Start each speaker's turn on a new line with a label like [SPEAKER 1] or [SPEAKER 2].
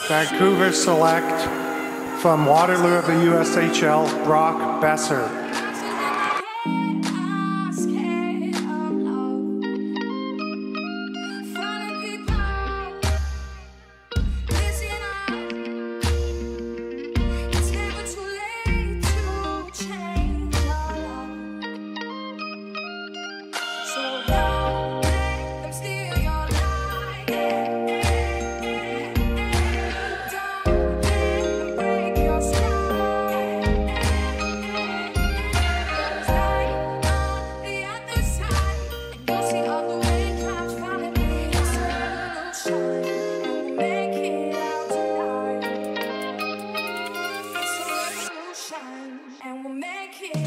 [SPEAKER 1] Vancouver select from Waterloo of the USHL, Brock Besser. make it.